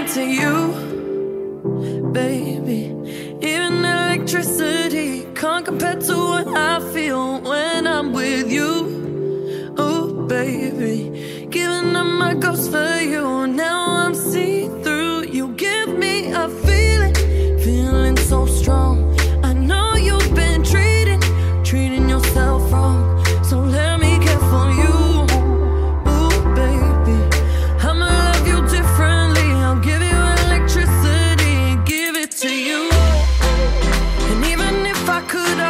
into you, baby. Even electricity can't compare to what I feel when I'm with you. Oh, baby, giving up my ghost for you. Now I'm see through. You give me a feeling, feeling so strong. I know you've been treating, treating. could I